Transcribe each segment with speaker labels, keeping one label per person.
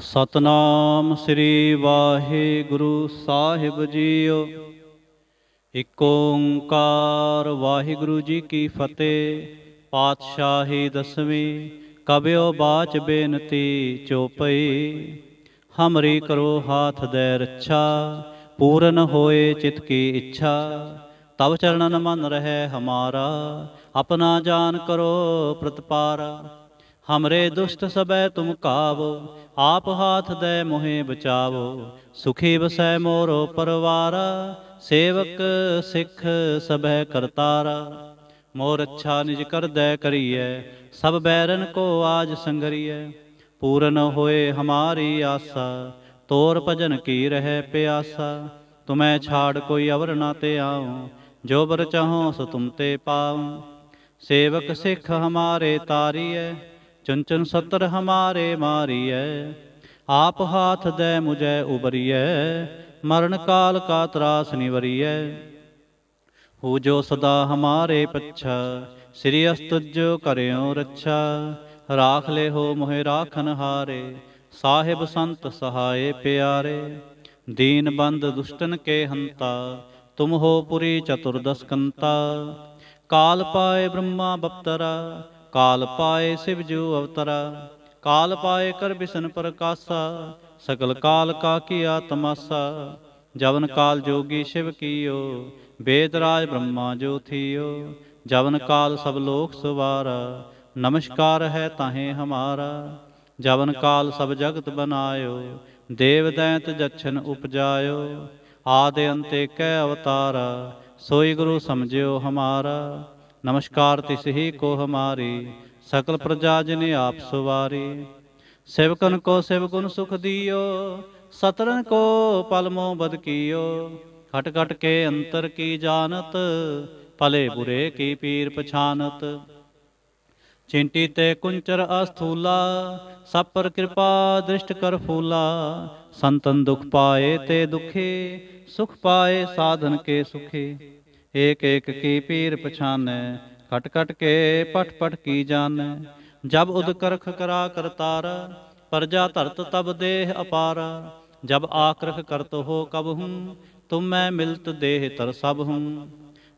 Speaker 1: ਸਤਨਾਮ ਸ੍ਰੀ ਵਾਹਿਗੁਰੂ ਸਾਹਿਬ ਜੀਓ। ਇਕ ਓੰਕਾਰ ਵਾਹਿਗੁਰੂ ਜੀ ਕੀ ਫਤਿਹ। ਪਾਤਸ਼ਾਹੀ ਦਸਵੀਂ ਕਬਿਓ ਬਾਚ ਬੇਨਤੀ ਚੋਪਈ ਹਮਰੀ ਕਰੋ ਹਾਥ ਦੇ ਰੱਛਾ, ਪੂਰਨ ਹੋਏ ਚਿਤ ਕੀ ਇੱਛਾ। ਤਵ ਚਰਣਨ ਮਨ ਰਹਿ ਹਮਾਰਾ, ਆਪਣਾ ਜਾਨ ਕਰੋ ਪ੍ਰਤਪਾਰਾ। ਹਮਰੇ ਦੁਸ਼ਟ ਸਬੈ ਤੁਮ ਕਾਵੋ ਆਪ ਹਾਥ ਦੈ ਮੋਹਿ ਬਚਾਵੋ ਸੁਖੀ ਵਸੈ ਮੋਰੋ ਪਰਵਾਰ ਸੇਵਕ ਸਿੱਖ ਸਬੈ ਕਰਤਾਰਾ ਮੋਰ ਅੱਛਾ ਨਿਜ ਕਰਦੈ ਕਰੀਐ ਸਭ ਬੈਰਨ ਕੋ ਆਜ ਸੰਗਰੀਐ ਪੂਰਨ ਹੋਏ ਹਮਾਰੀ ਆਸਾ ਤੋਰ ਭਜਨ ਕੀ ਰਹਿ ਪਿਆਸਾ ਤੁਮੈ ਛਾੜ ਕੋਈ ਅਵਰ ਨਾ ਤੇ ਆਉ ਜੋ ਬਰ ਚਾਹੋ ਸੋ ਤੁਮ ਤੇ ਪਾਉ ਸੇਵਕ ਸਿੱਖ ਹਮਾਰੇ ਤਾਰੀਐ ਚੁਨ ਚੁਨ ਸਤਰ ਹਮਾਰੇ ਮਾਰੀਐ, ਆਪ ਹਾਥ ਦੇ ਮੁਝੈ ਉਬਰੀਐ, ਮਰਨ ਕਾਲ ਕਾ ਤਰਾਸ ਨਿਵਰੀਐ। ਹੋ ਜੋ ਸਦਾ ਹਮਾਰੇ ਪੱਛਾ, ਸ੍ਰੀ ਅਸਤੁਜੋ ਕਰਿਓ ਰੱਛਾ, ਰਾਖ ਲੈ ਹੋ ਮੋਹਿ ਰਾਖਨ ਹਾਰੇ, ਸਾਹਿਬ ਸੰਤ ਸਹਾਏ ਪਿਆਰੇ। ਦੀਨ ਬੰਦ ਦੁਸ਼ਟਨ ਕੇ ਹੰਤਾ, ਤੁਮ ਹੋ ਪੁਰੀ ਚਤੁਰਦਸ ਕੰਤਾ। ਕਾਲ ਪਾਏ ਬ੍ਰਹਮਾ ਬਪਤਰਾ ਕਾਲ ਪਾਏ ਸਿਵ ਜੂ ਅਵਤਰਾ, ਕਾਲ ਪਾਏ ਕਰ ਬਿਸ਼ਨ ਪ੍ਰਕਾਸ਼ਾ, ਸਕਲ ਕਾਲ ਕਾ ਕੀਆ ਤਮਾਸਾ ਜਵਨ ਕਾਲ ਜੋਗੀ ਸ਼ਿਵ ਕੀਓ ਵੇਦ ਰਾਜ ਬ੍ਰਹਮਾ ਜੋ ਥੀਓ, ਜਵਨ ਕਾਲ ਸਭ ਲੋਕ ਸਵਾਰਾ, ਨਮਸਕਾਰ ਹੈ ਤਾਹੇ ਹਮਾਰਾ, ਜਵਨ ਕਾਲ ਸਭ ਜਗਤ ਬਨਾਇਓ, ਦੇਵ ਦੈਂਤ ਜਛਨ ਉਪਜਾਇਓ, ਆਦੇ ਅੰਤੇ ਕੈ ਅਵਤਾਰਾ, ਸੋਈ ਗੁਰੂ ਸਮਝਿਓ ਹਮਾਰਾ। ਨਮਸਕਾਰ ਤਿਸ ਕੋ ਹਮਾਰੀ, ਸਕਲ ਪ੍ਰਜਾ ਜਿਨੇ ਆਪ ਸੁਵਾਰੀ। ਸੇਵਕਨ ਕੋ ਸੇਵਗੁਣ ਸੁਖ ਦਿਓ ਸਤਰਨ ਕੋ ਪਲਮੋ ਬਦ ਕੀਓ। ਖਟ ਖਟ ਕੇ ਅੰਤਰ ਕੀ ਜਾਣਤ, ਭਲੇ ਬੁਰੇ ਕੀ ਪੀਰ ਪਛਾਨਤ। ਚਿੰਟੀ ਤੇ ਕੁੰਚਰ ਅਸਥੂਲਾ, ਸਭ ਪਰ ਕਿਰਪਾ ਦ੍ਰਿਸ਼ਟ ਕਰ ਫੂਲਾ। ਸੰਤਨ ਦੁਖ ਪਾਏ ਤੇ ਦੁਖੇ, ਸੁਖ ਪਾਏ ਸਾਧਨ ਕੇ ਸੁਖੇ। ਏਕ ਏਕ ਕੀ ਪੀਰ ਪਛਾਨੈ ਕਟ ਕਟ ਕੇ ਪਟ ਪਟ ਕੀ ਜਾਣੈ ਜਬ ਉਦ ਕਰਖ ਕਰਾ ਕਰਤਾਰ ਪਰਜਾ ਧਰਤ ਤਬ ਦੇਹ ਅਪਾਰ। ਜਬ ਆਕਰਖ ਕਰਤ ਹੋ ਕਬ ਹੂੰ, ਤੁਮ ਮੈਂ ਮਿਲਤ ਦੇਹ ਤਰ ਸਭ ਹੂੰ।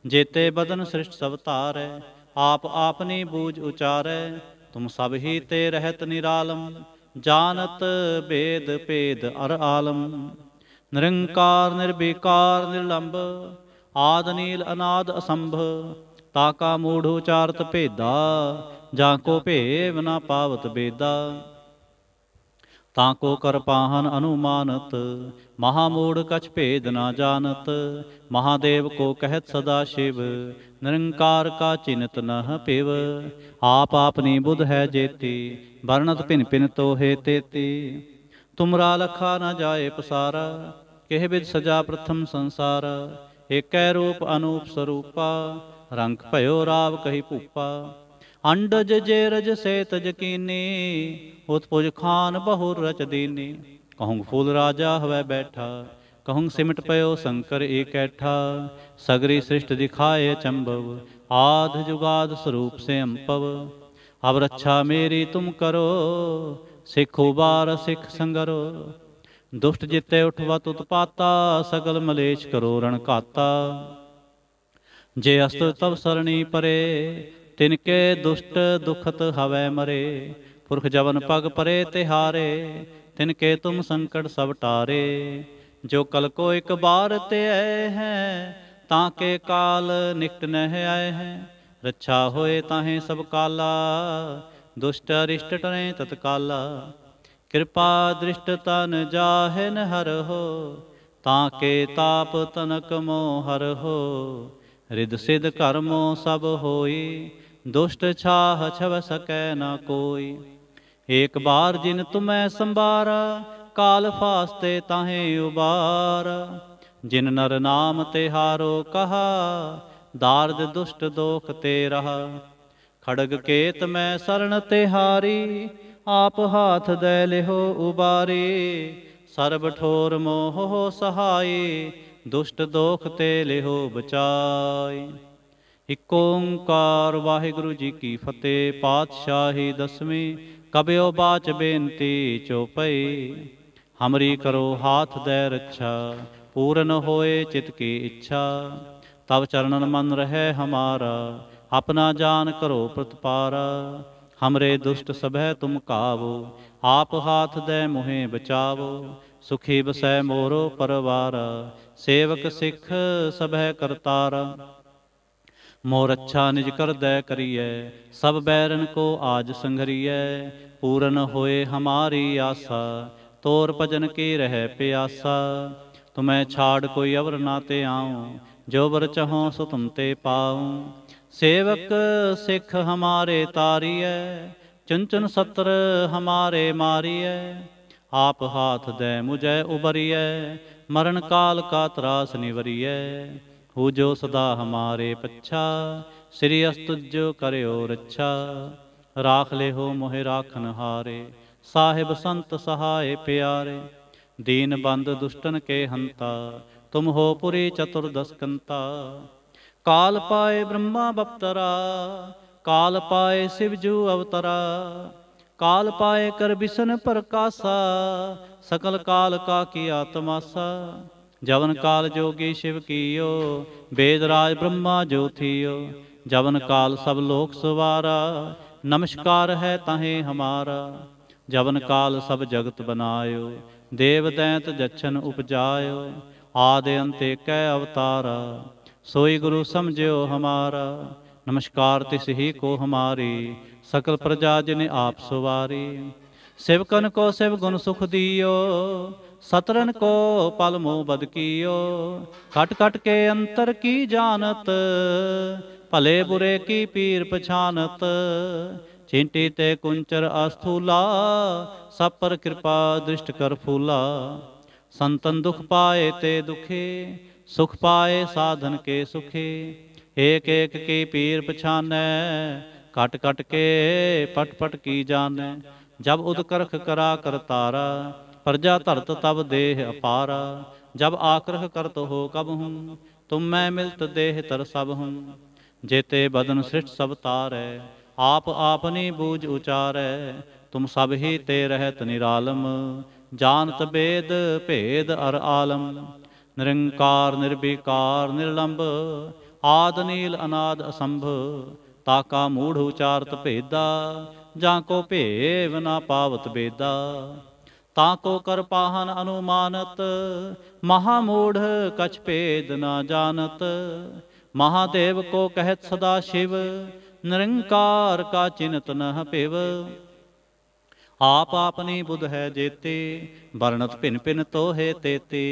Speaker 1: ਜੇਤੇ ਬਦਨ ਸ੍ਰਿਸ਼ਟ ਸਭ ਧਾਰੈ, ਆਪ ਆਪਨੀ ਬੂਝ ਉਚਾਰੈ। ਤੁਮ ਸਭ ਹੀ ਤੇ ਰਹਿਤ ਨਿਰਾਲਮ ਜਾਣਤ ਭੇਦ ਭੇਦ ਅਰ ਆਲਮ। ਨਿਰੰਕਾਰ ਨਿਰਬੀਕਾਰ ਨਿਰਲੰਭ ਆਦ ਨੀਲ ਅਨਾਦ ਅਸੰਭ, ਤਾ ਕਾ ਮੂੜ ਉਚਾਰਤ ਭੇਦਾ, ਜਾਂ ਕੋ ਭੇਵ ਨਾ ਪਾਵਤ ਬੇਦਾ। ਤਾਂ ਕੋ ਕਰ ਪਾਹਨ ਅਨੁਮਾਨਤ, ਮਹਾ ਕਛ ਭੇਦ ਨਾ ਜਾਣਤ, ਮਹਾਦੇਵ ਕੋ ਕਹਿਤ ਸਦਾ ਸ਼ਿਵ, ਨਿਰੰਕਾਰ ਕਾ ਚਿਨਤ ਨਹ ਪਿਵ। ਆਪ ਆਪਨੀ ਬੁਧ ਹੈ ਜੇਤੀ, ਵਰਣਤ ਭਿਨ ਭਿਨ ਤੋਹੇ ਤੇਤੀ। ਤੁਮਰਾ ਲਖਾ ਨਾ ਜਾਏ ਪਸਾਰਾ, ਕਿਹ ਬਿਦ ਸਜਾ ਪ੍ਰਥਮ ਸੰਸਾਰ ਏਕੈ ਰੂਪ ਅਨੂਪ ਸਰੂਪਾ, ਰੰਗ ਭਇਓ ਰਾਵ ਕਹੀ ਭੂਪਾ। ਅੰਡਜ ਜੇ ਰਜ ਸੇ ਤਜ ਕੀਨੀ, ਉਤਪੁਜ ਖਾਨ ਬਹੁ ਰਚ ਦੀਨੀ। ਕਹੂੰ ਫੂਲ ਰਾਜਾ ਹਵੈ ਬੈਠਾ ਕਹੂੰ ਸਿਮਟ ਪਇਓ ਸ਼ੰਕਰ ਏਕੈਠਾ ਸਗਰੀ ਸ੍ਰਿਸ਼ਟ ਦਿਖਾਏ ਚੰਭਵ ਆਧ ਜੁਗਾਦ ਸਰੂਪ ਸੇ ਅੰਪਵ। ਅਬ ਰੱਛਾ ਮੇਰੀ ਤੁਮ ਕਰੋ, ਸਿੱਖ ਉਬਾਰ ਸਿੱਖ ਸੰਗਰੋ। ਦੁਸ਼ਟ ਜਿਤੇ ਉਠਵਤ ਉਤਪਾਤਾ ਸਗਲ ਮਲੇਸ਼ ਕਰੋ ਰਣ ਘਾਤਾ। ਜੇ ਅਸਤ ਤਵ ਸਰਣੀ ਪਰੇ, ਤਿਨ ਕੇ ਦੁਸ਼ਟ ਦੁਖਤ ਹਵੈ ਮਰੇ। ਪੁਰਖ ਜਵਨ ਪਗ ਪਰੇ ਤਿਹਾਰੇ, ਤਿਨ ਕੇ ਤੁਮ ਸੰਕਟ ਸਭ ਟਾਰੇ। ਜੋ ਕਲ ਕੋ ਇੱਕ ਬਾਰ ਤੇ ਆਏ ਹੈ, ਤਾਂ ਕੇ ਕਾਲ ਨਿਕਟ ਨਹਿ ਆਏ ਹੈ। ਰੱਛਾ ਹੋਏ ਤਾਹੇ ਸਭ ਕਾਲਾ, ਦੁਸ਼ਟ ਅਰਿਸ਼ਟ ਟਰੇ ਤਤਕਾਲਾ। ਕਿਰਪਾ ਦ੍ਰਿਸ਼ਟ ਤਨ ਜਾਹਿਨ ਹਰ ਹੋ, ਤਾਂ ਕੇ ਤਾਪ ਤਨਕ ਮੋ ਹਰ ਹੋ। ਰਿਦ ਸਿਧ ਕਰਮੋ ਸਭ ਹੋਈ, ਦੁਸ਼ਟ ਛਾਹ ਛਵ ਸਕੈ ਨਾ ਕੋਈ। ਏਕ ਬਾਰ ਜਿਨ ਤੁਮੈ ਸੰਭਾਰਾ, ਕਾਲ ਫਾਸਤੇ ਤਾਹੇ ਉਬਾਰ। ਜਿਨ ਨਰ ਨਾਮ ਤੇ ਹਾਰੋ ਕਹਾ, ਦਾਰਦ ਦੁਸ਼ਟ ਦੋਖ ਤੇ ਰਹਾ। ਖੜਗ ਕੇਤ ਮੈਂ ਸਰਣ ਤੇ ਹਾਰੀ ਆਪ ਹਾਥ ਦੇ ਲਿਹੋ ਉਬਾਰੀ। ਸਰਬ ਠੋਰ ਮੋਹ ਸਹਾਈ, ਦੁਸ਼ਟ ਦੋਖ ਤੇ ਲਿਹੋ ਬਚਾਈ। ਇਕ ਓੰਕਾਰ ਵਾਹਿਗੁਰੂ ਜੀ ਕੀ ਫਤਿਹ, ਪਾਤਸ਼ਾਹੀ ਦਸਵੀਂ, ਕਬਿਓ ਬਾਚ ਬੇਨਤੀ ਚੋਪਈ ਹਮਰੀ ਕਰੋ ਹਾਥ ਦੇ ਰੱਛਾ, ਪੂਰਨ ਹੋਏ ਚਿਤ ਕੀ ਇੱਛਾ। ਤਬ ਚਰਨਨ ਮਨ ਰਹਿ ਹਮਾਰਾ ਆਪਣਾ ਜਾਨ ਕਰੋ ਪ੍ਰਤਪਾਰਾ, ਹਮਰੇ ਦੁਸ਼ਟ ਸਭੈ ਤੁਮ ਕਾਵੋ, ਆਪ ਹਾਥ ਦੇ ਮੁਹੇ ਬਚਾਵੋ, ਸੁਖੀ ਬਸੈ ਮੋਰੋ ਪਰਵਾਰ, ਸੇਵਕ ਸਿੱਖ ਸਭੈ ਕਰਤਾਰ। ਮੋਰ ਅੱਛਾ ਨਿਜ ਕਰਦੈ ਕਰੀਐ, ਸਭ ਬੈਰਨ ਕੋ ਆਜ ਸੰਘਰੀਐ, ਪੂਰਨ ਹੋਏ ਹਮਾਰੀ ਆਸਾ, ਤੋਰ ਭਜਨ ਕੀ ਰਹਿ ਪਿਆਸਾ। ਤੁਮੈ ਛਾੜ ਕੋਈ ਅਵਰ ਨਾ ਤੇ ਆਉ, ਜੋ ਵਰ ਚਹੋ ਸੋ ਤੁਮ ਤੇ ਪਾਉ। ਸੇਵਕ ਸਿੱਖ ਹਮਾਰੇ ਤਾਰੀਐ, ਚੰਚਨ ਸਤਰ ਹਮਾਰੇ ਮਾਰੀਐ। ਆਪ ਹਾਥ ਦੇ ਮੁਝੈ ਉਬਰੀਐ, ਮਰਨ ਕਾਲ ਕਾ ਤਰਾਸ ਨਿਵਰੀਐ। ਹੋ ਜੋ ਸਦਾ ਹਮਾਰੇ ਪੱਛਾ, ਸ੍ਰੀ ਅਸਤੁਜੋ ਕਰਿਓ ਰੱਛਾ। ਰਾਖ ਲੈ ਹੋ ਮੋਹਿ ਰਾਖਨ ਹਾਰੇ, ਸਾਹਿਬ ਸੰਤ ਸਹਾਏ ਪਿਆਰੇ। ਦੀਨ ਬੰਦ ਦੁਸ਼ਟਨ ਕੇ ਹੰਤਾ, ਤੁਮ ਹੋ ਪੁਰੀ ਚਤੁਰਦਸਕੰਤਾ ਕਾਲ ਪਾਏ ਬ੍ਰਹਮਾ ਬਪਤਰਾ, ਕਾਲ ਪਾਏ ਸਿਵ ਜੂ ਅਵਤਰਾ। ਕਾਲ ਪਾਏ ਕਰ ਬਿਸ਼ਨ ਪ੍ਰਕਾਸ਼ਾ, ਸਕਲ ਕਾਲ ਕਾ ਕੀ ਆਤਮਾਸਾ। ਜਵਨ ਕਾਲ ਜੋਗੀ ਸ਼ਿਵ ਕੀਓ ਵੇਦ ਰਾਜ ਬ੍ਰਹਮਾ ਜੋ ਜਵਨ ਕਾਲ ਸਭ ਲੋਕ ਸਵਾਰਾ, ਨਮਸਕਾਰ ਹੈ ਤਾਹੇ ਹਮਾਰਾ। ਜਵਨ ਕਾਲ ਸਭ ਜਗਤ ਬਨਾਇਓ, ਦੇਵ ਦੈਂਤ ਜਛਨ ਉਪਜਾਇਓ। ਆਦਿ ਅੰਤੇ ਕੈ ਅਵਤਾਰਾ। ਸੋਈ ਗੁਰੂ ਸਮਝਿਓ ਹਮਾਰਾ, ਨਮਸਕਾਰ ਤਿਸ ਹੀ ਕੋ ਹਮਾਰੀ, ਸਕਲ ਪ੍ਰਜਾ ਜਿਨੇ ਆਪ ਸੁਵਾਰੀ। ਸਿਵਕਨ ਕੋ ਸਿਵ ਗੁਣ ਸੁਖ ਦਿਓ, ਸਤਰਨ ਕੋ ਪਲ ਮੋ ਬਦ ਕੀਓ। ਕਟ ਕਟ ਕੇ ਅੰਤਰ ਕੀ ਜਾਣਤ, ਭਲੇ ਬੁਰੇ ਕੀ ਪੀਰ ਪਛਾਨਤ। ਚਿੰਟੀ ਤੇ ਕੁੰਚਰ ਅਸਥੂਲਾ, ਸਭ ਪਰ ਕਿਰਪਾ ਦ੍ਰਿਸ਼ਟ ਕਰ ਫੂਲਾ। ਸੰਤਨ ਦੁਖ ਪਾਏ ਤੇ ਦੁਖੇ ਸੁਖ ਪਾਏ ਸਾਧਨ ਕੇ ਸੁਖੀ ਏਕ ਏਕ ਕੀ ਪੀਰ ਪਛਾਨੈ ਕਟ ਕਟ ਕੇ ਪਟ ਪਟ ਕੀ ਜਾਣੈ, ਜਬ ਉਦ ਕਰਖ ਕਰਾ ਕਰਤਾਰਾ ਪ੍ਰਜਾ ਧਰਤ ਤਬ ਦੇਹ ਅਪਾਰਾ, ਜਬ ਆਕਰਖ ਕਰਤ ਹੋ ਕਬ ਹੂੰ, ਤੁਮ ਮੈਂ ਮਿਲਤ ਦੇਹ ਤਰ ਸਭ ਹੂੰ, ਜੇਤੇ ਬਦਨ ਸ੍ਰਿਸ਼ਟ ਸਭ ਤਾਰੈ, ਆਪ ਆਪਨੀ ਬੂਝ ਉਚਾਰੈ, ਤੁਮ ਸਭ ਹੀ ਤੇ ਰਹਿਤ ਨਿਰਾਲਮ, ਜਾਣਤ ਬੇਦ ਭੇਦ ਅਰ ਆਲਮ। ਨਿਰੰਕਾਰ ਨਿਰਵਿਕਾਰ ਨਿਰਲੰਭ, ਆਦ ਨੀਲ ਅਨਾਦ ਅਸੰਭ ਤਾਕਾ ਮੂੜ ਉਚਾਰਤ ਭੇਦਾ, ਜਾਂ ਕੋ ਭੇਵ ਨਾ ਪਾਵਤ ਬੇਦਾ। ਤਾਂ ਕੋ ਕਰ ਪਾਹਨ ਅਨੁਮਾਨਤ, ਮਹਾ ਮੂੜ ਕਛ ਭੇਦ ਨਾ ਜਾਣਤ। ਮਹਾਦੇਵ ਕੋ ਕਹਿਤ ਸਦਾ ਸ਼ਿਵ, ਨਿਰੰਕਾਰ ਕਾ ਚਿੰਤ ਨਹ ਪਿਵ ਆਪ ਆਪਨੀ ਬੁਧ ਹੈ ਜੇਤੇ, ਵਰਣਤ ਭਿਨ ਭਿਨ ਤੋਹੇ ਤੇਤੇ।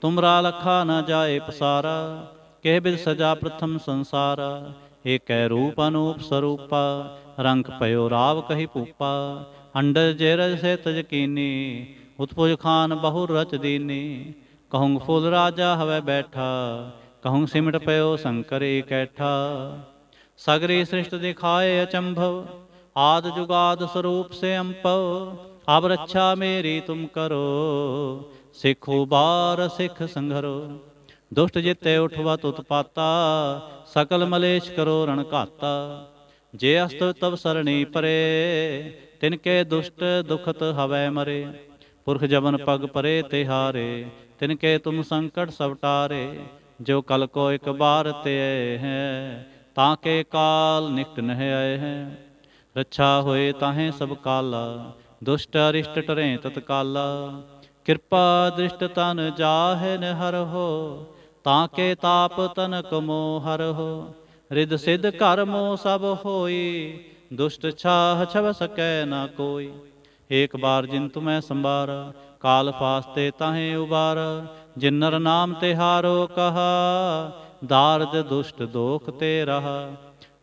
Speaker 1: ਤੁਮਰਾ ਲਖਾ ਨਾ ਜਾਏ ਪਸਾਰਾ, ਕਹਿ ਬਿਦ ਸਜਾ ਪ੍ਰਥਮ ਸੰਸਾਰਾ। ਏਕੈ ਰੂਪ ਅਨੂਪ ਸਰੂਪਾ, ਰੰਗ ਪਇਓ ਰਾਵ ਕਹੀ ਭੂਪਾ। ਅੰਡਰ ਜੇਰਜ ਸੇ ਤਜ ਕੀਨੀ, ਉਤਪੁਜ ਖਾਨ ਬਹੁ ਰਚ ਦੀਨੀ। ਕਹੂੰ ਫੁੱਲ ਰਾਜਾ ਹਵੇ ਬੈਠਾ ਕਹੂੰ ਸਿਮਟ ਪਇਓ ਸੰਕਰੇ ਕੈਠਾ ਸਗਰੀ ਸ੍ਰਿਸ਼ਟ ਦਿਖਾਏ ਅਚੰਭਵ ਆਦ ਜੁਗਾਦ ਸਰੂਪ ਸੇ ਅੰਪਵ ਅਬ ਰੱਛਾ ਮੇਰੀ ਤੁਮ ਕਰੋ, ਸਿੱਖੋ ਬਾਰ ਸਿੱਖ ਸੰਘਰੋ। ਦੁਸ਼ਟ ਜਿਤੇ ਉਠਵਾ ਤੁਤ ਸਕਲ ਮਲੇਸ਼ ਕਰੋ ਰਣ ਘਾਤਾ। ਜੇ ਅਸਤ ਤਵ ਸਰਣੀ ਪਰੇ, ਤਿਨ ਕੇ ਦੁਸ਼ਟ ਦੁਖਤ ਹਵੈ ਮਰੇ। ਪੁਰਖ ਜਵਨ ਪਗ ਪਰੇ ਤੇ ਹਾਰੇ, ਤਿਨ ਕੇ ਤੁਮ ਸੰਕਟ ਸਭ ਟਾਰੇ। ਜੋ ਕਲ ਕੋ ਇਕ ਬਾਰ ਤੇ ਹੈ, ਤਾਂ ਕੇ ਕਾਲ ਨਿਕਟ ਨਹਿ ਆਏ ਹੈ। ਰੱਛਾ ਹੋਏ ਤਾਹੇ ਸਭ ਕਾਲਾ, ਦੁਸ਼ਟ ਅਰਿਸ਼ਟ ਟਰੇ ਤਤਕਾਲਾ। ਕਿਰਪਾ ਦ੍ਰਿਸ਼ਟ ਤਨ ਜਾਹੇ ਨ ਹਰਹੁ ਤਾਂ ਕੇ ਤਾਪ ਤਨਕ ਮੋ ਹਰਹੁ ਰਿਦ ਸਿਧ ਘਰ ਮੋ ਸਭ ਹੋਈ, ਦੁਸ਼ਟ ਛਾਹ ਛਵ ਸਕੈ ਨਾ ਕੋਈ। ਏਕ ਬਾਰ ਜਿਨ ਤੁਮੈ ਸੰਭਾਰਾ, ਕਾਲ ਫਾਸਤੇ ਤਾਹੇ ਉਬਾਰ। ਜਿਨ ਨਾਮ ਤੇ ਹਾਰੋ ਕਹਾ ਦਾਰਦ ਦੁਸ਼ਟ ਦੋਖ ਤੇ ਰਹਾ।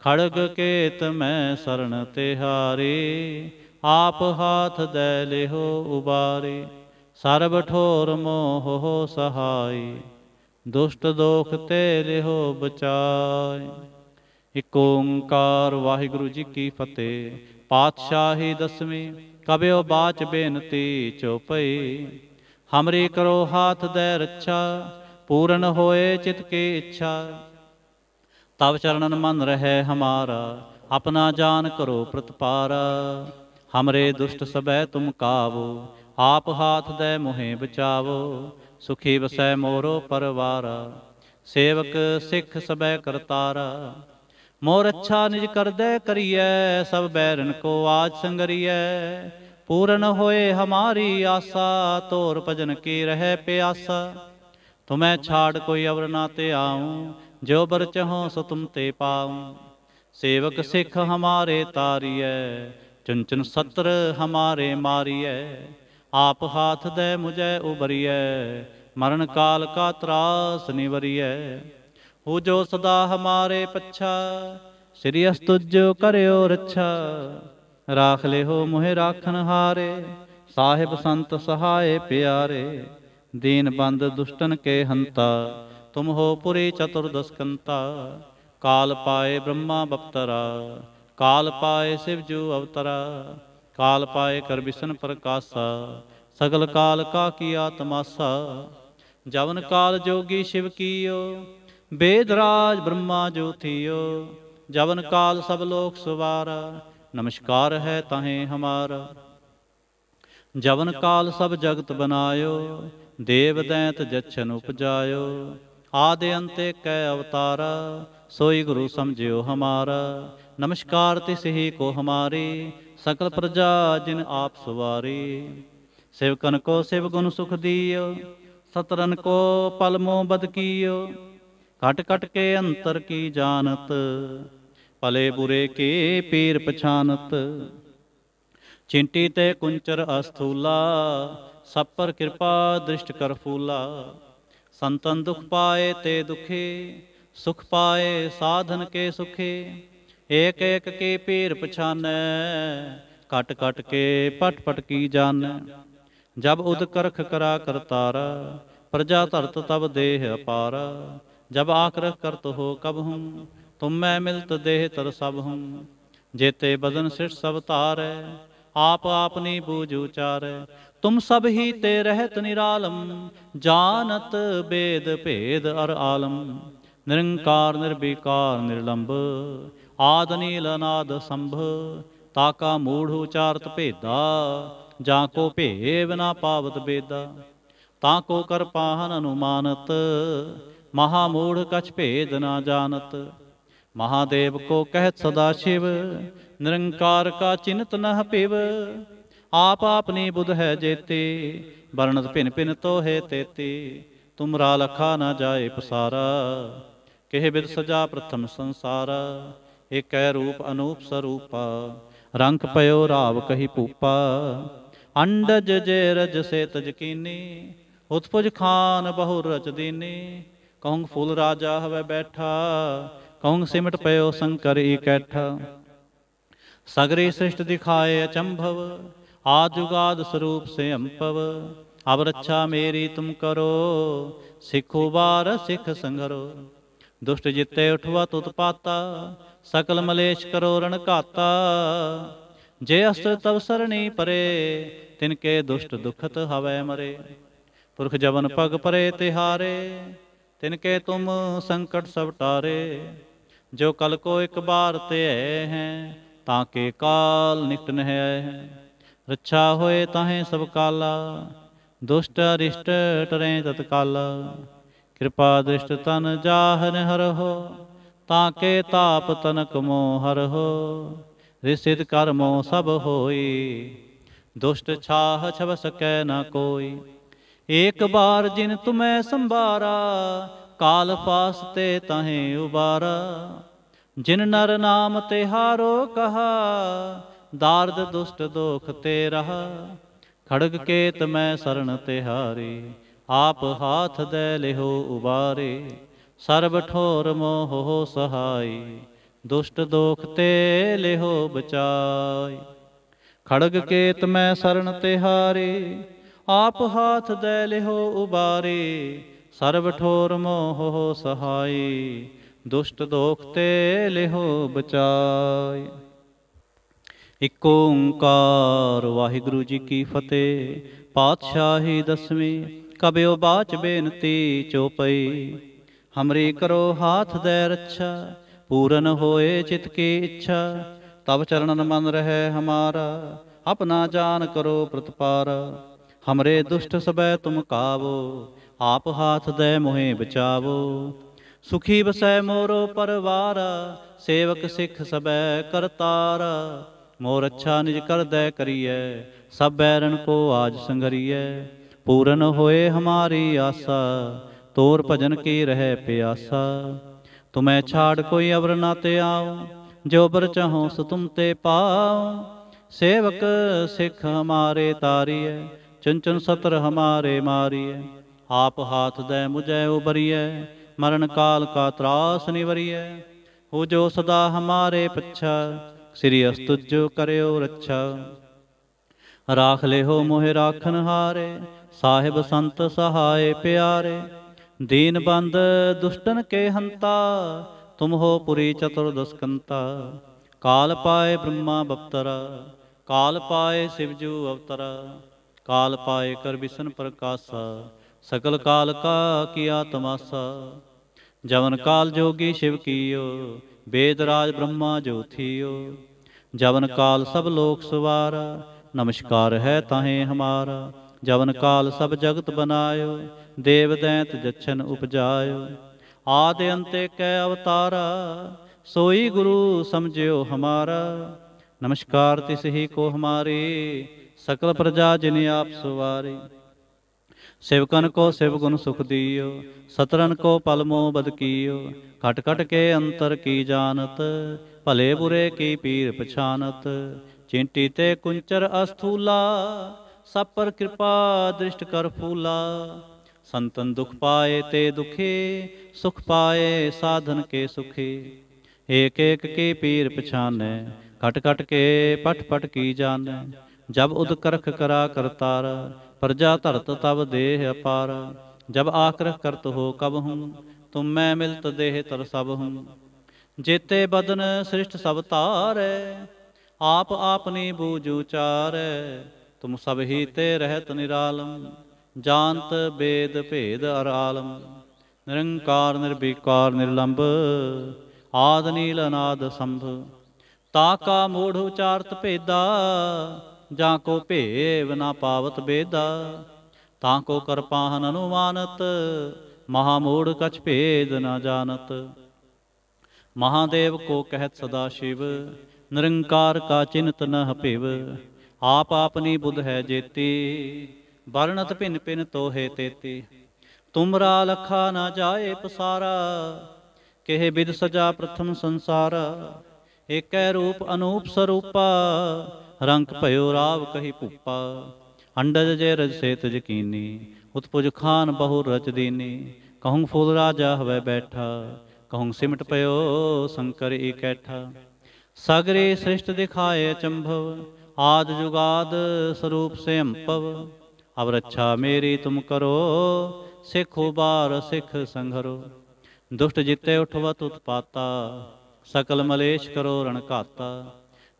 Speaker 1: ਖੜਗ ਕੇਤ ਮੈਂ ਸਰਣ ਤਿਹਾਰੀ ਆਪ ਹਾਥ ਦੈ ਲਿਹੋ ਉਬਾਰੀ। ਸਰਬ ਠੋਰ ਮੋਹ ਹੋ ਸਹਾਈ, ਦੁਸ਼ਟ ਦੋਖ ਤੇ ਲਿਹੋ ਬਚਾਈ ਇਕ ਓੰਕਾਰ ਵਾਹਿਗੁਰੂ ਜੀ ਕੀ ਫਤਿਹ, ਪਾਤਸ਼ਾਹੀ ਦਸਵੀਂ, ਕਬਿਓ ਬਾਚ ਬੇਨਤੀ ਚੋਪਈ ਹਮਰੀ ਕਰੋ ਹਾਥ ਦੇ ਰੱਛਾ, ਪੂਰਨ ਹੋਏ ਚਿਤ ਕੀ ਇੱਛਾ। ਤਬ ਚਰਨਨ ਮਨ ਰਹਿ ਹਮਾਰਾ, ਆਪਣਾ ਜਾਨ ਕਰੋ ਪ੍ਰਤਪਾਰਾ। ਹਮਰੇ ਦੁਸ਼ਟ ਸਬੈ ਤੁਮ ਕਾਵੋ, ਆਪ ਹਾਥ ਦੇ ਮੋਹਿ ਬਚਾਵੋ, ਸੁਖੀ ਵਸੈ ਮੋਰੋ ਪਰਵਾਰ। ਸੇਵਕ ਸਿੱਖ ਸਬੈ ਕਰਤਾਰਾ, ਮੋਰ ਅੱਛਾ ਨਿਜ ਕਰਦੈ ਕਰੀਐ, ਸਭ ਬੈਰਨ ਕੋ ਆਜ ਸੰਗਰੀਐ। ਪੂਰਨ ਹੋਏ ਹਮਾਰੀ ਆਸਾ, ਤੋਰ ਭਜਨ ਕੀ ਰਹਿ ਪਿਆਸਾ। ਤੁਮੈ ਛਾੜ ਕੋਈ ਅਵਰ ਨਾ ਤੇ ਆਉ ਜੋ ਬਰ ਚਹੋ ਸੋ ਤੁਮ ਤੇ ਪਾਉ, ਸੇਵਕ ਸਿੱਖ ਹਮਾਰੇ ਤਾਰੀਐ, ਚੁੰਚਨ ਸਤਰ ਹਮਾਰੇ ਮਾਰੀਐ, ਆਪ ਹਾਥ ਦੇ ਮੁਝੈ ਉਬਰੀਐ, ਮਰਨ ਕਾਲ ਕਾ ਤਰਾਸ ਨਿਵਰੀਐ। ਹੋ ਜੋ ਸਦਾ ਹਮਾਰੇ ਪੱਛਾ, ਸ੍ਰੀ ਅਸਤੁਜੋ ਕਰਿਓ ਰੱਛਾ, ਰਾਖ ਲਿਓ ਮੋਹਿ ਰਾਖਨ ਹਾਰੇ, ਸਾਹਿਬ ਸੰਤ ਸਹਾਏ ਪਿਆਰੇ, ਦੀਨ ਬੰਦ ਦੁਸ਼ਟਨ ਕੇ ਹੰਤਾ ਤੁਮ ਹੋ ਪੁਰੀ ਚਤੁਰਦਸਕੰਤਾ, ਕਾਲ ਪਾਏ ਬ੍ਰਹਮਾ ਬਪਤਰਾ, ਕਾਲ ਪਾਏ ਸਿਵ ਜੂ ਅਵਤਰਾ, ਕਾਲ ਪਾਏ ਕਰ ਬਿਸ਼ਨ ਪ੍ਰਕਾਸ਼ਾ, ਸਗਲ ਕਾਲ ਕਾ ਕੀਆ ਤਮਾਸਾ ਜਵਨ ਕਾਲ ਜੋਗੀ ਸ਼ਿਵ ਕੀਓ, ਬੇਦ ਰਾਜ ਬ੍ਰਹਮਾ ਜੋ ਜਵਨ ਕਾਲ ਸਭ ਲੋਕ ਸਵਾਰਾ, ਨਮਸਕਾਰ ਹੈ ਤਾਹੇ ਹਮਾਰਾ। ਜਵਨ ਕਾਲ ਸਭ ਜਗਤ ਬਨਾਇਓ, ਦੇਵ ਦੈਂਤ ਜਛਨ ਉਪਜਾਇਓ ਆਦਿ ਅੰਤੇ ਕੈ ਅਵਤਾਰ, ਸੋਈ ਗੁਰੂ ਸਮਝਿਓ ਹਮਾਰਾ। ਨਮਸਕਾਰ ਤਿਸ ਹੀ ਕੋ ਹਮਾਰੀ, ਸਕਲ ਪ੍ਰਜਾ ਜਿਨ ਆਪ ਸਵਾਰੀ। ਸੇਵਕਨ ਕੋ ਸਿਵ ਗੁਣ ਸੁਖ ਦੀਓ, ਸਤਰਨ ਕੋ ਪਲਮੋ ਬਦ ਕੀਓ। ਘਟ ਘਟ ਕੇ ਅੰਤਰ ਕੀ ਜਾਣਤ, ਭਲੇ ਬੁਰੇ ਕੇ ਪੀਰ ਪਛਾਨਤ। ਚਿੰਟੀ ਤੇ ਕੁੰਚਰ ਅਸਥੂਲਾ ਸਭ ਪਰ ਕਿਰਪਾ ਦ੍ਰਿਸ਼ਟ ਕਰ ਫੂਲਾ। ਸੰਤਨ ਦੁਖ ਪਾਏ ਤੇ ਦੁਖੇ, ਸੁਖ ਪਾਏ ਸਾਧਨ ਕੇ ਸੁਖੇ, ਏਕ ਏਕ ਕੇ ਪੀਰ ਪਛਾਨੈ ਕਟ ਕਟ ਕੇ ਪਟ ਪਟ ਕੀ ਜਾਣੈ। ਜਬ ਉਦ ਕਰਖ ਕਰਾ ਕਰਤਾਰਾ ਪ੍ਰਜਾ ਧਰਤ ਤਬ ਦੇਹ ਅਪਾਰ। ਜਬ ਆਕਰਖ ਕਰਤ ਹੋ ਕਬ ਹੂੰ, ਤੁਮ ਮੈਂ ਮਿਲਤ ਦੇਹ ਤਰ ਸਭ ਹੂੰ। ਜੇਤੇ ਬਦਨ ਸਿਰ ਸਭ ਧਾਰੈ, ਆਪ ਆਪਨੀ ਬੂਝ ਉਚਾਰੈ ਤੁਮ ਸਭ ਹੀ ਤੇ ਰਹਿਤ ਨਿਰਾਲਮ ਜਾਣਤ ਬੇਦ ਭੇਦ ਅਰ ਆਲਮ। ਨਿਰੰਕਾਰ, ਨਿਰਵਿਕਾਰ, ਨਿਰਲੰਭ, ਆਦ ਨੀਲ, ਅਨਾਦ ਸੰਭ ਤਾਕਾ ਮੂੜ ਉਚਾਰਤ ਭੇਦਾ, ਜਾਂ ਕੋ ਭੇਵ ਨਾ ਪਾਵਤ ਬੇਦਾ। ਤਾਂ ਕੋ ਕਰ ਪਾਹਨ ਅਨੁਮਾਨਤ, ਮਹਾ ਮੂੜ ਕਛ ਭੇਦ ਨਾ ਜਾਣਤ। ਮਹਾਦੇਵ ਕੋ ਕਹਿਤ ਸਦਾ ਸ਼ਿਵ, ਨਿਰੰਕਾਰ ਕਾ ਚਿੰਤ ਨਹ ਪਿਵ ਆਪ ਆਪਨੀ ਬੁਧ ਹੈ ਜੇਤੇ, ਵਰਣਤ ਭਿਨ ਭਿਨ ਤੋਹੇ ਤੇਤੀ। ਤੁਮਰਾ ਲਖਾ ਨਾ ਜਾਏ ਪਸਾਰਾ, ਕਿਹ ਬਿਦ ਸਜਾ ਪ੍ਰਥਮ ਸੰਸਾਰ। ਏਕੈ ਰੂਪ ਅਨੂਪ ਸਰੂਪਾ ਰੰਗ ਪਇਓ ਰਾਵ ਕਹੀ ਪੂਪਾ। ਅੰਡਜ ਜੇ ਰਜ ਸੇ ਤਜਕੀਨੀ ਉਤਪੁਜ ਖਾਨ ਬਹੁ ਰਚ ਦੀਨੀ। ਕਹੂੰ ਫੂਲ ਰਾਜਾ ਹਵੇ ਬੈਠਾ ਕਹੂੰ ਸਿਮਟ ਪਇਓ ਸੰਕਰ ਇਕੈਠਾ ਸਗਰੇ ਸ੍ਰਿਸ਼ਟ ਦਿਖਾਏ ਅਚੰਭਵ ਆਦ ਜੁਗਾਦ ਸਰੂਪ ਸੇ ਅੰਪਵ ਅਬ ਰੱਛਾ ਮੇਰੀ ਤੁਮ ਕਰੋ, ਸਿੱਖੋ ਬਾਰ ਸਿੱਖ ਸੰਗਰੋ। ਦੁਸ਼ਟ ਜਿੱਤੇ ਉਠਵਾ ਤੁਤ ਪਾਤਾ, ਸਕਲ ਮਲੇਸ਼ ਕਰੋ ਰਣ ਜੇ ਅਸਤਰ ਤਵ ਸਰਣੀ ਪਰੇ, ਤਿਨ ਕੇ ਦੁਸ਼ਟ ਦੁਖਤ ਹਵੈ ਮਰੇ। ਪੁਰਖ ਜਵਨ ਪਗ ਪਰੇ ਤਿਹਾਰੇ, ਤਿਨ ਕੇ ਤੁਮ ਸੰਕਟ ਸਭ ਟਾਰੇ। ਜੋ ਕਲ ਕੋ ਇੱਕ ਬਾਰ ਤੇ ਹੈ, ਤਾਂ ਕੇ ਕਾਲ ਨਿਕਟ ਨਹਿ ਹੈ। ਰੱਛਾ ਹੋਏ ਤਾਹੇ ਸਭ ਕਾਲਾ, ਦੁਸ਼ਟ ਅਰਿਸ਼ਟ ਟਰੇ ਤਤਕਾਲਾ। ਕਿਰਪਾ ਦ੍ਰਿਸ਼ਟ ਤਨ ਜਾਹਨ ਹਰਹੁ ਤਾਂ ਕੇ ਤਾਪ ਤਨਕ ਮੋ ਹਰਹੁ ਰਿਸਿਤ ਕਰਮੋ ਸਭ ਹੋਈ, ਦੁਸ਼ਟ ਛਾਹ ਛਬ ਸਕੈ ਨਾ ਕੋਈ। ਏਕ ਬਾਰ ਜਿਨ ਤੁਮੈ ਸੰਭਾਰਾ, ਕਾਲ ਫਾਸ ਤੇ ਤਹੇ ਉਬਾਰਾ। ਜਿਨ ਨਰ ਨਾਮ ਤੇ ਹਾਰੋ ਕਹਾ ਦਾਰਦ ਦੁਸ਼ਟ ਦੋਖ ਤੇ ਰਹਾ। ਖੜਗ ਕੇਤ ਮੈਂ ਸਰਣ ਤਿਹਾਰੀ ਆਪ ਹਾਥ ਦੇ ਲਿਹੋ ਉਬਾਰੇ। ਸਰਬ ਠੋਰ ਮੋਹ ਹੋ ਸਹਾਈ, ਦੁਸ਼ਟ ਦੋਖ ਤੇ ਲਿਹੋ ਬਚਾਈ। ਖੜਗ ਕੇਤ ਮੈਂ ਸਰਣ ਤਿਹਾਰੀ ਆਪ ਹਾਥ ਦੇ ਲਿਹੋ ਉਬਾਰੇ। ਸਰਬ ਠੋਰ ਮੋਹ ਹੋ ਸਹਾਈ, ਦੁਸ਼ਟ ਦੋਖ ਤੇ ਲਿਹੋ ਬਚਾਈ। ਇਕ ਓੰਕਾਰ, ਵਾਹਿਗੁਰੂ ਜੀ ਕੀ ਫਤਿਹ। ਪਾਤਸ਼ਾਹੀ ਦਸਵੀਂ, ਕਬਿਓ ਬਾਚ ਬੇਨਤੀ ਚੋਪਈ ਹਮਰੀ ਕਰੋ ਹਾਥ ਦੇ ਰੱਛਾ, ਪੂਰਨ ਹੋਏ ਚਿਤ ਕੀ ਇੱਛਾ। ਤਬ ਚਰਨਨ ਮਨ ਰਹਿ ਹਮਾਰਾ, ਆਪਣਾ ਜਾਨ ਕਰੋ ਪ੍ਰਤਪਾਰ। ਹਮਰੇ ਦੁਸ਼ਟ ਸਬੈ ਤੁਮ ਕਾਵੋ, ਆਪ ਹਾਥ ਦੇ ਮੋਹਿ ਬਚਾਵੋ। ਸੁਖੀ ਬਸੈ ਮੋਰੋ ਪਰਵਾਰ, ਸੇਵਕ ਸਿੱਖ ਸਬੈ ਕਰਤਾਰ। ਮੋਰ ਅੱਛਾ ਨਿਜ ਕਰਦੈ ਕਰੀਐ ਸਭ ਬੈਰਨ ਕੋ ਆਜ ਸੰਗਰੀਐ। ਪੂਰਨ ਹੋਏ ਹਮਾਰੀ ਆਸਾ, ਤੋਰ ਭਜਨ ਕੀ ਰਹਿ ਪਿਆਸਾ। ਤੁਮੈ ਛਾੜ ਕੋਈ ਅਵਰ ਨਾ ਤੇ ਆਓ, ਜੋ ਬਰ ਚਾਹੋ ਸੋ ਤੁਮ ਤੇ ਪਾਓ। ਸੇਵਕ ਸਿੱਖ ਹਮਾਰੇ ਤਾਰੀਐ ਚੰਚਨ ਸਤਰ ਹਮਾਰੇ ਮਾਰੀਐ। ਆਪ ਹਾਥ ਦੇ ਮੁਝੈ ਉਬਰੀਐ ਮਰਨ ਕਾਲ ਕਾ ਤਰਾਸ ਨਿਵਰੀਐ। ਹੋ ਜੋ ਸਦਾ ਹਮਾਰੇ ਪੱਛਾ ਸ੍ਰੀ ਅਸਤੁਜੋ ਕਰਿਓ ਰੱਛਾ। ਰਾਖ ਲਿਓ ਮੋਹਿ ਰਾਖਨ ਹਾਰੇ, ਸਾਹਿਬ ਸੰਤ ਸਹਾਏ ਪਿਆਰੇ। ਦੀਨ ਬੰਦ ਦੁਸ਼ਟਨ ਕੇ ਹੰਤਾ, ਤੁਮ ਹੋ ਪੁਰੀ ਚਤੁਰਦਸਕੰਤਾ ਕਾਲ ਪਾਏ ਬ੍ਰਹਮਾ ਬਪਤਰਾ, ਕਾਲ ਪਾਏ ਸਿਵਜੂ ਅਵਤਰਾ। ਕਾਲ ਪਾਏ ਕਰ ਵਿਸ਼ਨ ਪ੍ਰਕਾਸ਼ਾ, ਸਕਲ ਕਾਲ ਕਾ ਕੀਆ ਤਮਾਸਾ। ਜਵਨ ਕਾਲ ਜੋਗੀ ਸ਼ਿਵ ਕੀਓ ਵੇਦ ਰਾਜ ਬ੍ਰਹਮਾ ਜੋਥੀਓ ਜਵਨ ਕਾਲ ਸਭ ਲੋਕ ਸਵਾਰਾ, ਨਮਸਕਾਰ ਹੈ ਤਾਹੇ ਹਮਾਰਾ, ਜਵਨ ਕਾਲ ਸਭ ਜਗਤ ਬਨਾਇਓ, ਦੇਵ ਦੈਂਤ ਜਛਨ ਉਪਜਾਇਓ। ਆਦ ਅੰਤੇ ਕੈ ਅਵਤਾਰਾ, ਸੋਈ ਗੁਰੂ ਸਮਝਿਓ ਹਮਾਰਾ। ਨਮਸਕਾਰ ਤਿਸ ਹੀ ਕੋ ਹਮਾਰੀ, ਸਕਲ ਪ੍ਰਜਾ ਜਿਨ ਆਪ ਸੁਵਾਰੀ। ਸਿਵਕਨ ਕੋ ਸਿਵ ਗੁਣ ਸੁਖ ਦੀਓ, ਸਤਰਨ ਕੋ ਪਲ ਮੋ ਬਦ ਕੀਓ, ਘਟ ਘਟ ਕੇ ਅੰਤਰ ਕੀ ਜਾਣਤ, ਭਲੇ ਬੁਰੇ ਕੀ ਪੀਰ ਪਛਾਨਤ, ਚਿੰਟੀ ਤੇ ਕੁੰਚਰ ਅਸਥੂਲਾ, ਸਭ ਪਰ ਕਿਰਪਾ ਦ੍ਰਿਸ਼ਟ ਕਰ ਫੂਲਾ। ਸੰਤਨ ਦੁਖ ਪਾਏ ਤੇ ਦੁਖੇ, ਸੁਖ ਪਾਏ ਸਾਧਨ ਕੇ ਸੁਖੇ। ਏਕ ਏਕ ਕੀ ਪੀਰ ਪਛਾਨੈ, ਘਟ ਘਟ ਕੇ ਪਟ ਪਟ ਕੀ ਜਾਣੈ, ਜਬ ਉਦ ਕਰਖ ਕਰਾ ਕਰਤਾਰ ਪ੍ਰਜਾ ਧਰਤ ਤਬ ਦੇਹ ਅਪਾਰ, ਜਬ ਆਕਰਖ ਕਰਤ ਹੋ ਕਬ ਹੂੰ, ਤੁਮ ਮੈਂ ਮਿਲਤ ਦੇਹ ਤਰ ਸਭ ਹੂੰ। ਜੇਤੇ ਬਦਨ ਸ੍ਰਿਸ਼ਟ ਸਭ ਧਾਰੈ, ਆਪ ਆਪਨੀ ਬੂਝ ਉਚਾਰੈ, ਤੁਮ ਸਭ ਹੀ ਤੇ ਰਹਿਤ ਨਿਰਾਲਮ, ਜਾਣਤ ਬੇਦ ਭੇਦ ਅਰਾਲਮ ਨਿਰੰਕਾਰ, ਨਿਰਵਿਕਾਰ ਨਿਰਲੰਭ ਆਦ ਨੀਲ ਅਨਾਦ ਸੰਭ, ਤਾ ਕਾ ਮੋੜ ਉਚਾਰਤ ਭੇਦਾ ਜਾਂ ਕੋ ਭੇਵ ਨਾ ਪਾਵਤ ਬੇਦਾ, ਤਾਂ ਕੋ ਕਰਪਾਹਨ ਅਨੁਮਾਨਤ ਮਹਾ ਮੂੜ ਕਛ ਭੇਦ ਨਾ ਜਾਣਤ। ਮਹਾਦੇਵ ਕੋ ਕਹਿਤ ਸਦਾ ਸ਼ਿਵ, ਨਿਰੰਕਾਰ ਕਾ ਚਿੰਤ ਨ ਭਿਵ ਆਪ ਆਪਨੀ ਬੁਧ ਹੈ ਜੇਤੀ, ਵਰਣਤ ਭਿਨ ਭਿਨ ਤੋਹੇ ਤੇਤੀ। ਤੁਮਰਾ ਲਖਾ ਨਾ ਜਾਏ ਪਸਾਰਾ, ਕਿਹ ਬਿਦ ਸਜਾ ਪ੍ਰਥਮ ਸੰਸਾਰ, ਏਕੈ ਰੂਪ ਅਨੂਪ ਸਰੂਪਾ ਰੰਗ ਭਇਓ ਰਾਵ ਕਹੀ ਭੂਪਾ, ਅੰਡਜ ਜੇ ਰਜ ਸੇਤ ਜਕੀਨੀ ਉਤਪੁਜ ਖਾਨ ਬਹੁ ਰਚ ਦੀਨੀ, ਕਹੂੰ ਫੂਲ ਰਾਜਾ ਹਵੇ ਬੈਠਾ, ਕਹੂੰ ਸਿਮਟ ਪਇਓ ਸ਼ੰਕਰ ਇਕੈਠਾ ਸਗਰੇ ਸ੍ਰਿਸ਼ਟ ਦਿਖਾਏ ਚੰਭਵ, ਆਦ ਜੁਗਾਦ ਸਰੂਪ ਸੇ ਅੰਪਵ ਅਬ ਰੱਛਾ ਮੇਰੀ ਤੁਮ ਕਰੋ, ਸਿੱਖ ਉਬਾਰ ਸਿੱਖ ਸੰਘਰੋ। ਦੁਸ਼ਟ ਜਿੱਤੇ ਉਠਵਤ ਉਤਪਾਤਾ, ਸਕਲ ਮਲੇਸ਼ ਕਰੋ ਰਣ ਘਾਤਾ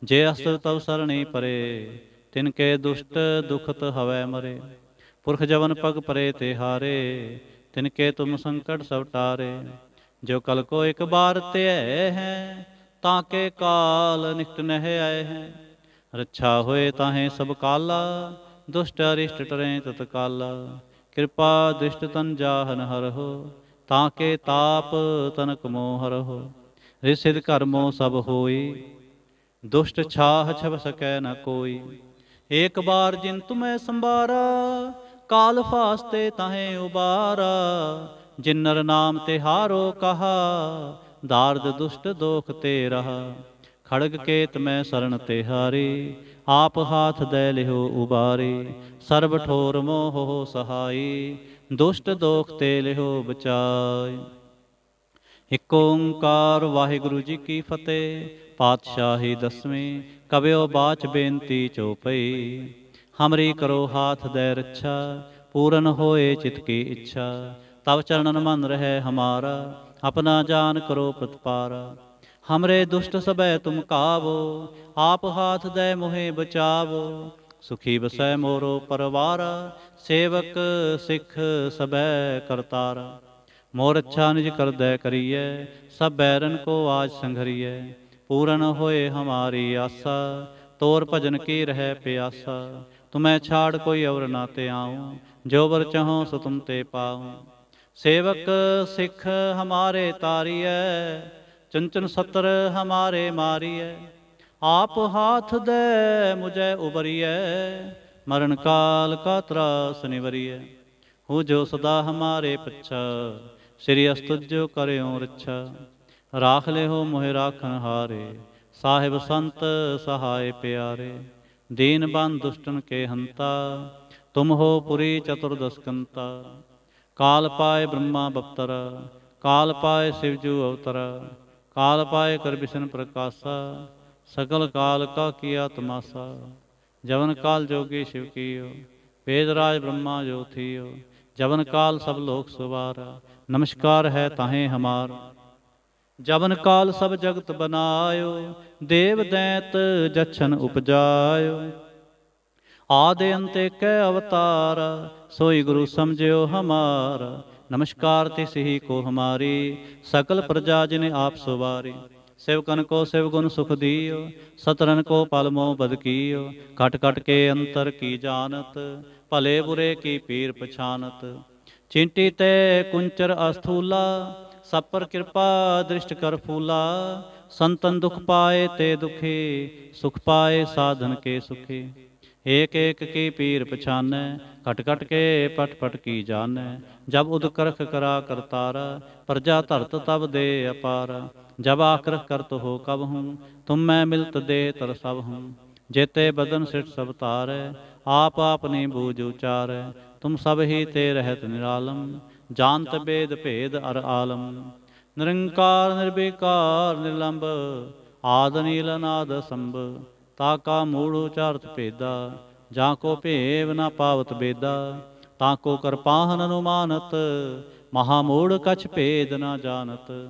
Speaker 1: ਜੇ ਅਸਤ ਤਵ ਸਰਣੀ ਪਰੇ, ਤਿਨ ਕੇ ਦੁਸ਼ਟ ਦੁਖਤ ਹਵੈ ਮਰੇ। ਪੁਰਖ ਜਵਨ ਪਗ ਪਰੇ ਤੇ ਹਾਰੇ, ਤਿਨ ਕੇ ਤੁਮ ਸੰਕਟ ਸਭ ਟਾਰੇ। ਜੋ ਕਲ ਕੋ ਇੱਕ ਬਾਰ ਤੇ ਹੈ, ਤਾਂ ਕੇ ਕਾਲ ਨਿਕਟ ਨਹਿ ਆਏ ਹੈ। ਰੱਛਾ ਹੋਏ ਤਾਹੇ ਸਭ ਕਾਲਾ, ਦੁਸ਼ਟ ਅਰਿਸ਼ਟ ਟਰੇ ਤਤ ਕਾਲਾ। ਕਿਰਪਾ ਦ੍ਰਿਸ਼ਟ ਤਨ ਜਾਹਨ ਹਰਹੁ, ਤਾਂ ਕੇ ਤਾਪ ਤਨਕ ਮੋਹ ਹਰਹੁ। ਰਿਸਿਦ ਕਰਮੋ ਸਭ ਹੋਈ ਦੁਸ਼ਟ ਛਾਹ ਛਬ ਸਕੈ ਨ ਕੋਈ। ਏਕ ਬਾਰ ਜਿਨ ਤੁਮੈ ਸੰਭਾਰਾ ਕਾਲ ਫਾਸਤੇ ਤਾਹੇ ਉਬਾਰਾ। ਜਿਨ ਨਰ ਨਾਮ ਤੇ ਹਾਰੋ ਕਹਾ ਦਾਰਦ ਦੁਸ਼ਟ ਦੋਖ ਤੇ ਰਹਾ। ਖੜਗ ਕੇਤ ਮੈਂ ਸਰਣ ਤੇ ਹਾਰੀ। ਆਪ ਹਾਥ ਦੇ ਲਿਓ ਉਬਾਰੀ। ਸਰਬ ਠੋਰ ਮੋਹ ਸਹਾਈ ਦੁਸ਼ਟ ਦੋਖ ਤੇ ਲਿਓ ਬਚਾਈ ਇਕ ਓੰਕਾਰ ਵਾਹਿਗੁਰੂ ਜੀ ਕੀ ਫਤਿਹ। ਪਾਤਸ਼ਾਹੀ ਦਸਵੀਂ ਕਬਿਓ ਬਾਚ ਬੇਨਤੀ ਚੋਪਈ ਹਮਰੀ ਕਰੋ ਹਾਥ ਦੇ ਰੱਛਾ, ਪੂਰਨ ਹੋਏ ਚਿਤ ਕੀ ਇੱਛਾ। ਤਵ ਚਰਨਨ ਮਨ ਰਹਿ ਹਮਾਰਾ, ਆਪਣਾ ਜਾਨ ਕਰੋ ਪ੍ਰਤਪਾਰਾ। ਹਮਰੇ ਦੁਸ਼ਟ ਸਬੈ ਤੁਮ ਕਾਵੋ, ਆਪ ਹਾਥ ਦੇ ਮੋਹਿ ਬਚਾਵੋ। ਸੁਖੀ ਬਸੈ ਮੋਰੋ ਪਰਵਾਰ, ਸੇਵਕ ਸਿੱਖ ਸਬੈ ਕਰਤਾਰ। ਮੋਰ ਅੱਛਾ ਨਿਜ ਕਰਦੈ ਕਰੀਐ, ਸਭ ਬੈਰਨ ਕੋ ਆਜ ਸੰਘਰੀਐ। ਪੂਰਨ ਹੋਏ ਹਮਾਰੀ ਆਸਾ, ਤੋਰ ਭਜਨ ਕੀ ਰਹਿ ਪਿਆਸਾ। ਤੁਮੈ ਛਾੜ ਕੋਈ ਔਰ ਨਾ ਤੇ ਆਉ, ਜੋ ਵਰ ਚਾਹੋ ਸੋ ਤੁਮ ਤੇ ਪਾਉ। ਸੇਵਕ ਸਿੱਖ ਹਮਾਰੇ ਤਾਰੀਐ, ਚੰਚਨ ਸਤਰ ਹਮਾਰੇ ਮਾਰੀਐ। ਆਪ ਹਾਥ ਦੇ ਮੁਝੇ ਉਬਰੀਐ, ਮਰਨ ਕਾਲ ਕਾ ਤਰਾਸ ਨਿਵਰੀਐ। ਹੋ ਜੋ ਸਦਾ ਹਮਾਰੇ ਪੱਛਾ, ਸ੍ਰੀ ਅਸਤੁਜੋ ਕਰਿਓ ਰੱਛਾ। ਰਾਖ ਲਿਓ ਮੋਹਿ ਰਾਖਨ ਹਾਰੇ, ਸਾਹਿਬ ਸੰਤ ਸਹਾਇ ਪਿਆਰੇ, ਦੀਨ ਬੰਦ ਦੁਸ਼ਟਨ ਕੇ ਹੰਤਾ, ਤੁਮ ਹੋ ਪੁਰੀ ਚਤੁਰਦਸਕੰਤਾ, ਕਾਲ ਪਾਏ ਬ੍ਰਹਮਾ ਬਪਤਰ, ਕਾਲ ਪਾਏ ਸਿਵਜੂ ਅਵਤਰ, ਕਾਲ ਪਾਏ ਕਰ ਬਿਸ਼ਨ ਪ੍ਰਕਾਸ਼ਾ ਸਕਲ ਕਾਲ ਕਾ ਕੀਆ ਤਮਾਸਾ, ਜਵਨ ਕਾਲ ਜੋਗੀ ਸ਼ਿਵ ਕੀਓ, ਵੇਦ ਰਾਜ ਬ੍ਰਹਮਾ ਜੋ ਥੀਓ, ਜਵਨ ਕਾਲ ਸਭ ਲੋਕ ਸੁਵਾਰਾ, ਨਮਸਕਾਰ ਹੈ ਤਾਹੇ ਹਮਾਰ। ਜਵਨ ਕਾਲ ਸਭ ਜਗਤ ਬਨਾਇਓ, ਦੇਵ ਦੈਤ ਜਛਨ ਉਪਜਾਇਓ। ਆਦੇ ਅੰਤੇ ਕੈ ਅਵਤਾਰ, ਸੋਈ ਗੁਰੂ ਸਮਝਿਓ ਹਮਾਰ। ਨਮਸਕਾਰ ਤਿਸ ਹੀ ਕੋ ਹਮਾਰੀ, ਸਕਲ ਪ੍ਰਜਾ ਜਿਨੇ ਆਪ ਸੁਵਾਰੀ। ਸਿਵਕਨ ਕੋ ਸਿਵ ਗੁਣ ਸੁਖ ਦੀਓ, ਸਤਰਨ ਕੋ ਪਲ ਮੋਹ ਬਦ ਕੀਓ। ਕਟ ਕਟ ਕੇ ਅੰਤਰ ਕੀ ਜਾਣਤ, ਭਲੇ ਬੁਰੇ ਕੀ ਪੀਰ ਪਛਾਨਤ। ਚਿੰਟੀ ਤੇ ਕੁੰਚਰ ਅਸਥੂਲਾ ਸਭ ਪਰ ਕਿਰਪਾ ਦ੍ਰਿਸ਼ਟ ਕਰ ਫੂਲਾ, ਸੰਤਨ ਦੁਖ ਪਾਏ ਤੇ ਦੁਖੀ, ਸੁਖ ਪਾਏ ਸਾਧਨ ਕੇ ਸੁਖੀ। ਏਕ ਏਕ ਕੀ ਪੀਰ ਪਛਾਨੈ ਘਟ ਘਟ ਕੇ ਪਟ ਪਟ ਕੀ ਜਾਣੈ। ਜਬ ਉਦਕਰਖ ਕਰਾ ਕਰਤਾਰ ਪ੍ਰਜਾ ਧਰਤ ਤਬ ਦੇ ਅਪਾਰ। ਜਬ ਆਕਰਖ ਕਰਤ ਹੋ ਕਬ ਹੂੰ, ਤੁਮ ਮੈਂ ਮਿਲਤ ਦੇ ਤਰ ਸਭ ਹੂੰ। ਜੇਤੇ ਬਦਨ ਸਿਟ ਸਭ ਤਾਰੈ ਆਪ ਆਪਨੇ ਬੂਝ ਉਚਾਰੈ। ਤੁਮ ਸਭ ਹੀ ਤੇ ਰਹਿਤ ਨਿਰਾਲਮ ਜਾਣਤ ਬੇਦ ਭੇਦ ਅਰ ਆਲਮ। ਨਿਰੰਕਾਰ ਨਿਰਬੇਕਾਰ ਨਿਰਲੰਭ, ਆਦ ਨੀਲ ਅਨਾਦ ਸੰਭ, ਤਾ ਕਾ ਮੂੜ ਉਚਾਰਤ ਭੇਦਾ, ਜਾਂ ਕੋ ਭੇਵ ਨਾ ਪਾਵਤ ਬੇਦਾ, ਤਾਂ ਕੋ ਕਰਪਾਹਨ ਅਨੁਮਾਨਤ, ਮਹਾ ਮੂੜ ਕਛ ਭੇਦ ਨਾ ਜਾਣਤ।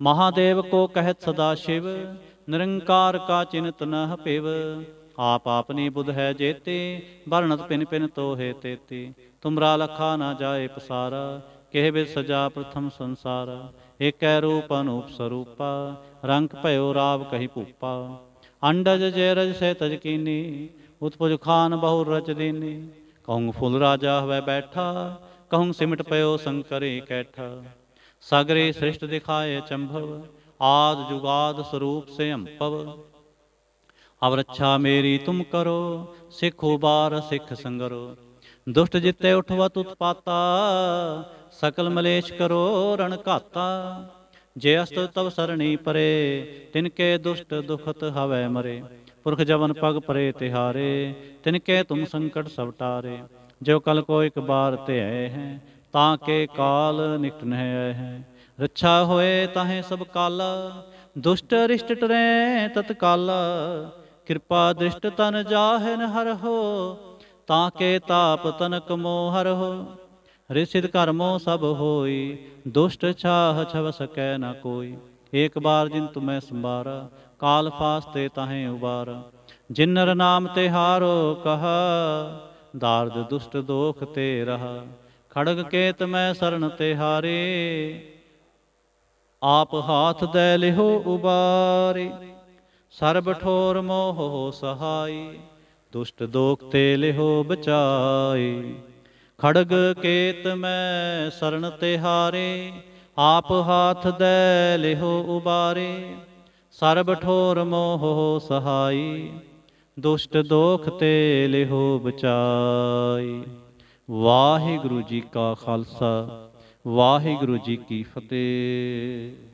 Speaker 1: ਮਹਾਦੇਵ ਕੋ ਕਹਿਤ ਸਦਾ ਸ਼ਿਵ, ਨਿਰੰਕਾਰ ਕਾ ਚਿੰਤ ਨਹ ਪਿਵ ਆਪ ਆਪਨੀ ਬੁਧ ਹੈ ਜੇਤੇ ਵਰਣਤ ਪਿਨ ਪਿਨ ਤੋਹੇ ਤੇਤੀ ਤੁਮਰਾ ਲਖਾ ਨਾ ਜਾਏ ਪਸਾਰਾ ਕਿਹ ਬਿ ਸਜਾ ਪ੍ਰਥਮ ਸੰਸਾਰ ਏਕੈ ਰੂਪ ਅਨੂਪ ਸਰੂਪਾ ਰੰਗ ਭਇਓ ਰਾਵ ਕਹੀ ਭੂਪਾ ਅੰਡਜ ਜੈ ਰਜ ਸੇ ਤਜ ਕੀਨੀ ਉਤਪੁਜ ਖਾਨ ਬਹੁ ਰਚ ਦੀਨੀ ਕਹੂੰ ਫੁੱਲ ਰਾਜਾ ਹੋਵੇ ਬੈਠਾ ਕਹੂੰ ਸਿਮਟ ਪਇਓ ਸੰਕਰੇ ਕੈਠਾ ਸਾਗਰੇ ਸ੍ਰਿਸ਼ਟ ਦਿਖਾਏ ਚੰਭਵ ਆਦ ਜੁਗਾਦ ਸਰੂਪ ਸੇ ਅੰਪਵ ਅਵ ਰੱਛਾ ਮੇਰੀ ਤੁਮ ਕਰੋ, ਸਿੱਖੋ ਬਾਰ ਸਿੱਖ ਸੰਗਰੋ। ਦੁਸ਼ਟ ਜਿੱਤੇ ਉਠਵਤ ਉਤਪਾਤਾ ਸਕਲ ਮਲੇਸ਼ ਕਰੋ ਰਣ ਘਾਤਾ। ਜੇ ਅਸਤ ਤਵ ਸਰਣੀ ਪਰੇ ਤਿਨ ਕੇ ਦੁਸ਼ਟ ਦੁਖਤ ਹਵੈ ਮਰੇ। ਪੁਰਖ ਜਵਨ ਪਗ ਪਰੇ ਤਿਹਾਰੇ ਤਿਨ ਕੇ ਤੁਮ ਸੰਕਟ ਸਭ ਟਾਰੇ। ਜੋ ਕਲ ਕੋ ਇੱਕ ਬਾਰ ਤੇ ਆਏ ਹੈ, ਤਾਂ ਕੇ ਕਾਲ ਨਿਕਟ ਨਹਿ ਆਏ ਹੈ। ਰੱਛਾ ਹੋਏ ਤਾਹੇ ਸਭ ਕਾਲ, ਦੁਸ਼ਟ ਰਿਸ਼ਟ ਟਰੇ ਤਤਕਾਲ। ਕਿਰਪਾ ਦ੍ਰਿਸ਼ਟ ਤਨ ਜਾਹਨ ਹਰ ਹੋ, ਤਾਂ ਕੇ ਤਾਪ ਤਨ ਕਮੋ ਹਰ ਹੋ। ਰਿਸਿਦ ਕਰਮੋ ਸਭ ਹੋਈ, ਦੁਸ਼ਟ ਛਾਹ ਛਵ ਸਕੈ ਨਾ ਕੋਈ। ਏਕ ਬਾਰ ਜਿਨ ਤੁਮੈ ਸੰਭਾਰਾ, ਕਾਲ ਫਾਸਤੇ ਤਾਹੇ ਉਬਾਰ। ਜਿਨਰ ਨਾਮ ਤੇ ਹਾਰੋ ਕਹਾ, ਦਾਰਦ ਦੁਸ਼ਟ ਦੋਖ ਤੇ ਰਹਾ। ਖੜਗ ਕੇਤ ਮੈਂ ਸਰਨ ਤੇ ਹਾਰੇ, ਆਪ ਹਾਥ ਦੇ ਲਿਹੋ ਉਬਾਰੇ। ਸਰਬ ਠੋਰ ਮੋਹ ਸਹਾਈ, ਦੁਸ਼ਟ ਦੋਖ ਤੇ ਲਿਹੋ ਬਚਾਈ। ਖੜਗ ਕੇਤ ਮੈਂ ਸਰਣ ਤੇ ਹਾਰੇ, ਆਪ ਹਾਥ ਦੇ ਲਿਹੋ ਉਬਾਰੇ। ਸਰਬ ਠੋਰ ਮੋਹ ਸਹਾਈ, ਦੁਸ਼ਟ ਦੋਖ ਤੇ ਲਿਹੋ ਬਚਾਈ। ਵਾਹਿਗੁਰੂ ਜੀ ਕਾ ਖਾਲਸਾ, ਵਾਹਿਗੁਰੂ ਜੀ ਕੀ ਫਤਿਹ।